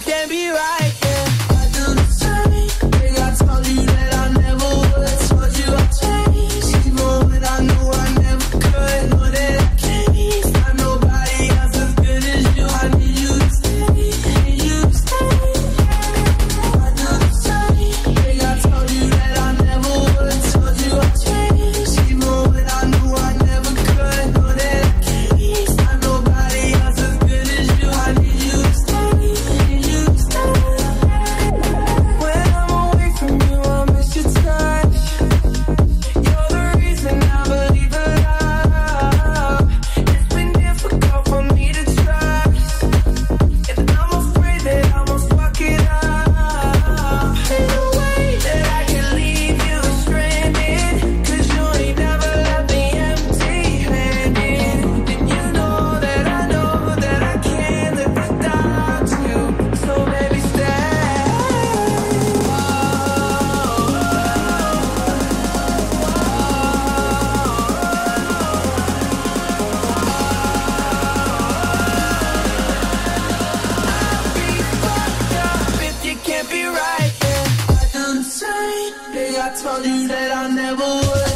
can be right. promise that I never would.